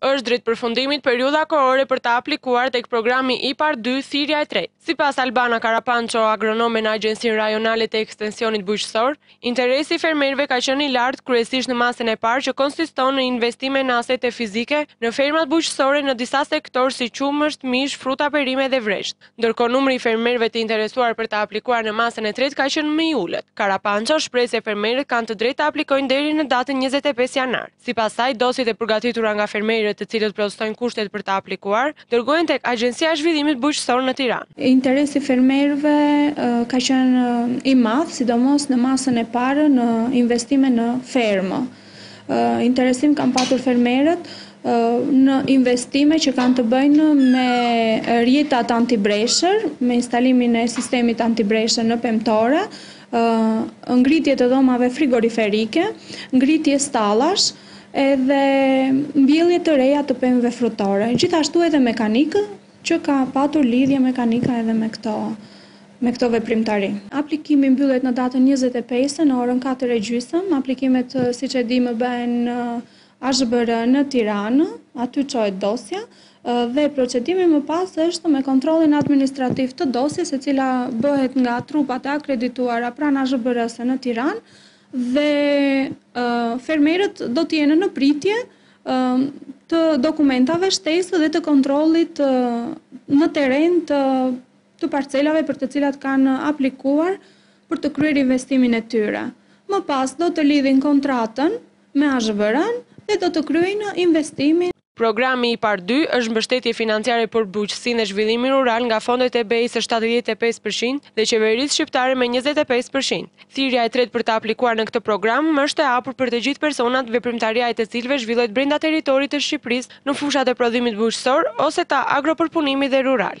Është drejt përfundimit periudha kohore për të aplikuar tek programi IPARD dy, thirrja e tretë. Sipas Albana Karapanço, agronome në Agjencinë Rajonale të Ekstensionit Bujqësor, interesi i fermerëve ka qenë i lartë kryesisht në masën e parë që konsiston në investime në asete fizike në fermat bujqësore në disa sektorë si qumësht, mish, fruta perime dhe vresht. Ndërkohë numri i fermerëve të interesuar për të aplikuar në masën e tretë ka qenë më i ulët. Karapanço shprehet se fermerët kanë të drejtë të aplikojnë deri në datën njëzet e pesë janar. Sipas saj, dosjet e përgatitura nga fermerët të cilët plotësojnë kushtet për të aplikuar, dërgohen tek Agjencia e Zhvillimit Bujqësor në Tiranë. Interesi i fermerëve ka qenë i madh, sidomos në masën e parë në investime në fermë. Interesim kanë patur fermerët në investime që kanë të bëjnë me rrjetat antibreshër, me instalimin e sistemit antibreshër në pemtore, ngritje të dhomave frigoriferike, ngritje stallash, edhe mbjellje të reja të pemëve frutore. Gjithashtu edhe mekanikë, Që ka patur lidhje mekanika edhe me këto me këto veprimtari. Aplikimi mbyllet në datën njëzet e pesë në orën katër e gjysëm. Aplikimet siç e dimë bëhen në AZHBR në Tiranë, aty çohet dosja dhe procedimi më pas është me kontrollin administrativ të dosjes e cila bëhet nga trupat e akredituara pranë AZHBR-së në Tiranë, dhe fermerët do të jenë në pritje të dokumentave shtesë dhe të kontrollit në terren të të parcelave për të cilat kanë aplikuar për të kryer investimin e tyre. Më pas do të lidhin kontratën me AZHBR-në dhe do të kryejnë investimin Programi IPARD dy është mbështetje financiare për bujqësinë dhe zhvillimin rural nga fondet e BE-së shtatëdhjetë e pesë për qind dhe qeverisë shqiptare me njëzet e pesë për qind. Thirrja e tretë për të aplikuar në këtë program më është e hapur për të gjithë personat veprimtaria e të cilëve zhvillohet brenda territorit të Shqipërisë në fushat e prodhimit bujqësor ose të agropërpunimit dhe rural.